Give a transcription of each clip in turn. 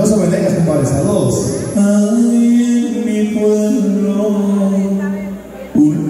Mendoza Venegas, compadre, saludos. Ay, mi pueblo, un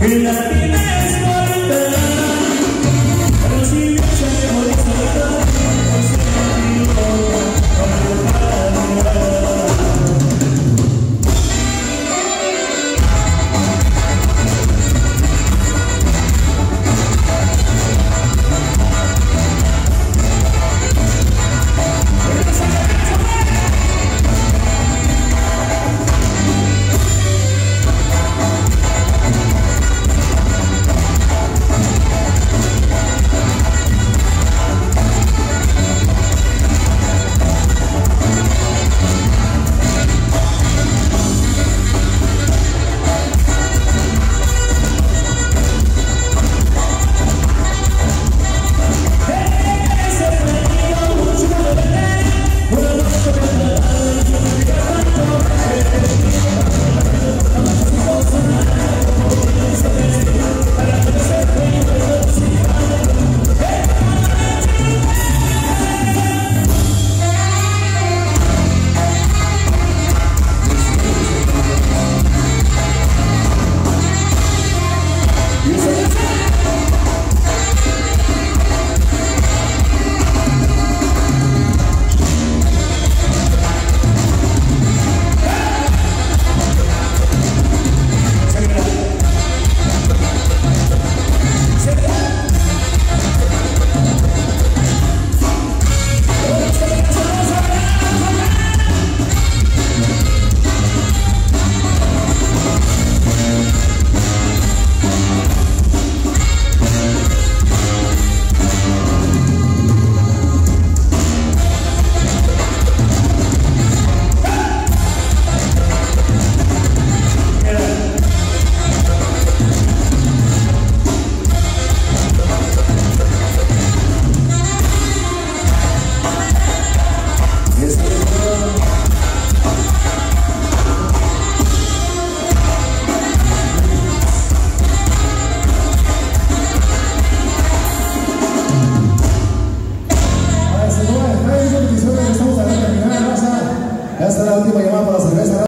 en la